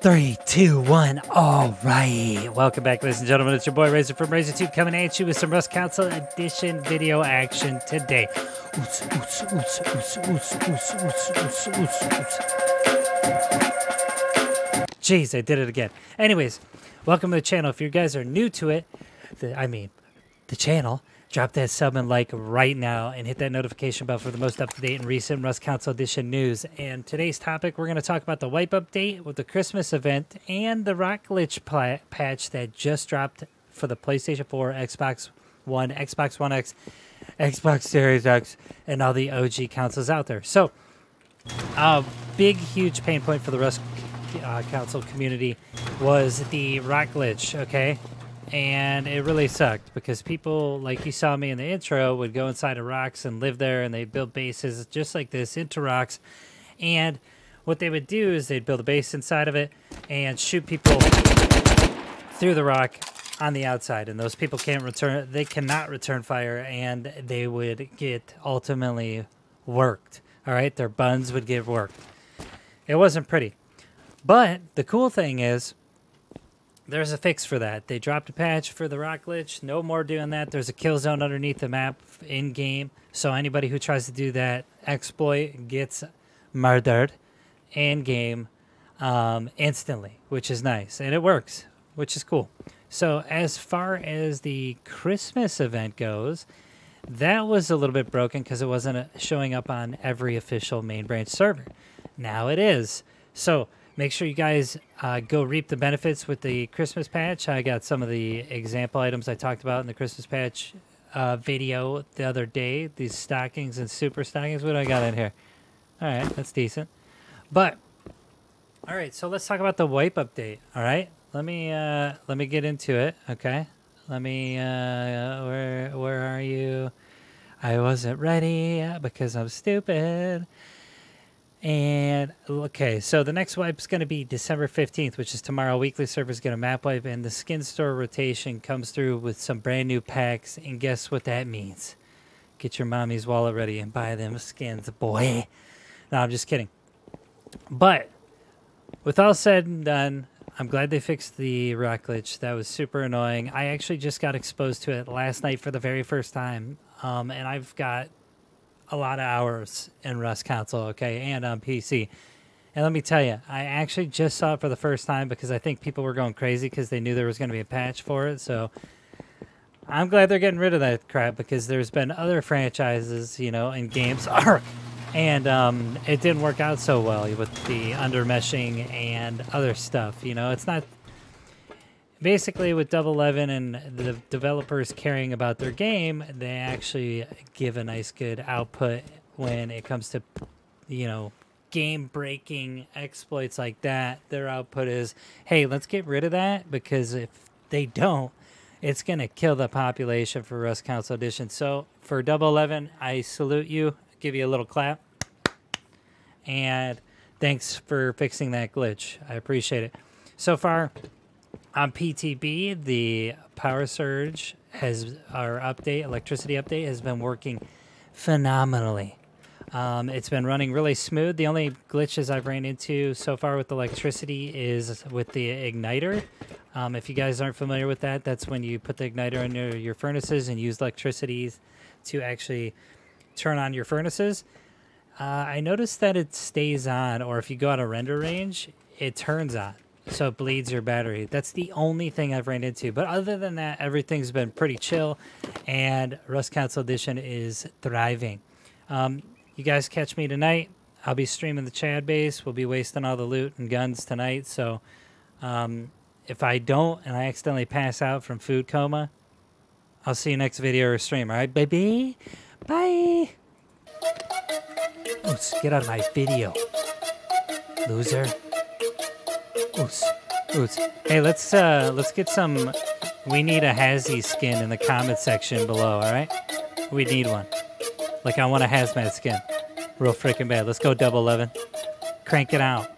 Three, two, one. All right. Welcome back, ladies and gentlemen. It's your boy Razor from Razor RazorTube coming at you with some Rust Console Edition video action today. Jeez, I did it again. Anyways, welcome to the channel. If you guys are new to it, the, I mean, the channel, drop that sub and like right now and hit that notification bell for the most up-to-date and recent Rust Console Edition news. And today's topic, we're going to talk about the wipe update with the Christmas event and the Rock Glitch patch that just dropped for the PlayStation 4, Xbox One, Xbox One X, Xbox Series X, and all the OG consoles out there. So, a big, huge pain point for the Rust uh, Console community was the Rock Glitch, okay? And it really sucked because people like you saw me in the intro would go inside of rocks and live there and they'd build bases just like this into rocks. And what they would do is they'd build a base inside of it and shoot people through the rock on the outside. And those people can't return they cannot return fire and they would get ultimately worked all right? Their buns would get worked. It wasn't pretty. But the cool thing is there's a fix for that. They dropped a patch for the rock glitch. No more doing that. There's a kill zone underneath the map in game. So anybody who tries to do that exploit gets murdered in game um, instantly, which is nice. And it works, which is cool. So as far as the Christmas event goes, that was a little bit broken because it wasn't uh, showing up on every official main branch server. Now it is. So Make sure you guys uh, go reap the benefits with the Christmas patch. I got some of the example items I talked about in the Christmas patch uh, video the other day. These stockings and super stockings. What do I got in here? All right, that's decent. But all right, so let's talk about the wipe update. All right, let me uh, let me get into it. Okay, let me. Uh, where where are you? I wasn't ready because I'm stupid. And okay, so the next wipe is going to be December 15th, which is tomorrow. Weekly server is going to map wipe, and the skin store rotation comes through with some brand new packs. And guess what that means? Get your mommy's wallet ready and buy them skins, boy. No, I'm just kidding. But with all said and done, I'm glad they fixed the rock glitch. That was super annoying. I actually just got exposed to it last night for the very first time. Um, and I've got a lot of hours in Rust Console, okay, and on PC. And let me tell you, I actually just saw it for the first time because I think people were going crazy because they knew there was going to be a patch for it. So I'm glad they're getting rid of that crap because there's been other franchises, you know, and games, are, and um, it didn't work out so well with the undermeshing and other stuff. You know, it's not basically with Double Eleven and the developers caring about their game, they actually give a nice good output when it comes to you know game breaking exploits like that. Their output is, hey, let's get rid of that because if they don't, it's gonna kill the population for Rust Console Edition. So for Double Eleven, I salute you, give you a little clap, and thanks for fixing that glitch. I appreciate it. So far, on PTB, the power surge has our update, electricity update, has been working phenomenally. Um, it's been running really smooth. The only glitches I've ran into so far with electricity is with the igniter. Um, if you guys aren't familiar with that, that's when you put the igniter in your, your furnaces and use electricity to actually turn on your furnaces. Uh, I noticed that it stays on, or if you go out of render range, it turns on so it bleeds your battery. That's the only thing I've ran into. But other than that, everything's been pretty chill, and Rust Console Edition is thriving. Um, you guys catch me tonight. I'll be streaming the Chad base. We'll be wasting all the loot and guns tonight. So um, if I don't and I accidentally pass out from food coma, I'll see you next video or stream. All right, baby? Bye. Let's get out of my video, loser. Oots. Oots. Hey, let's uh let's get some we need a Hazzy skin in the comment section below, alright? We need one. Like I want a hazmat skin. Real freaking bad. Let's go double eleven. Crank it out.